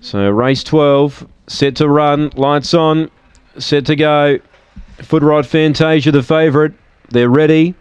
So race 12, set to run, lights on, set to go. Footrod Fantasia, the favourite. They're ready.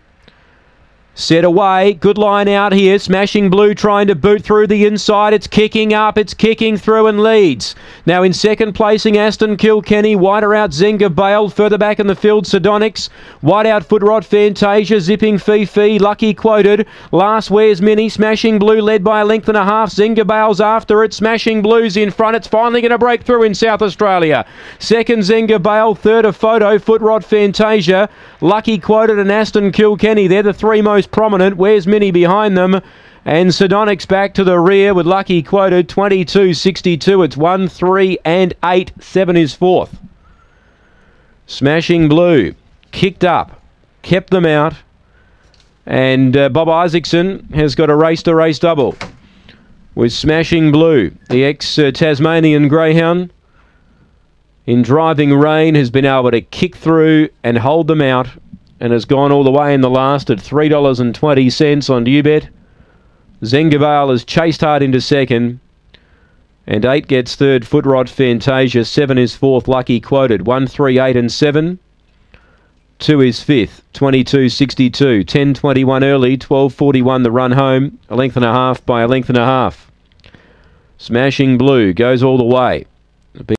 Set away. Good line out here. Smashing Blue trying to boot through the inside. It's kicking up. It's kicking through and leads. Now in second placing, Aston Kilkenny. Wider out Zenga Bale. Further back in the field, Sedonix. Wide out Footrod Fantasia. Zipping Fifi. Lucky quoted. Last Where's Mini. Smashing Blue led by a length and a half. Zenga Bale's after it. Smashing Blues in front. It's finally going to break through in South Australia. Second, Zenga Bale. Third, a photo. Footrod Fantasia. Lucky quoted and Aston Kilkenny. They're the three most prominent. Where's Mini behind them? And Sedonix back to the rear with Lucky quoted 22 62. It's 1, 3, and 8. 7 is fourth. Smashing Blue kicked up, kept them out. And uh, Bob Isaacson has got a race to race double with Smashing Blue, the ex Tasmanian Greyhound. In driving rain, has been able to kick through and hold them out and has gone all the way in the last at $3.20 on UBet. Zengabale has chased hard into second. And 8 gets third, Footrod Fantasia. 7 is fourth, Lucky Quoted. 1, 3, 8 and 7. 2 is fifth, 22.62. 10.21 early, 12.41 the run home. A length and a half by a length and a half. Smashing Blue goes all the way.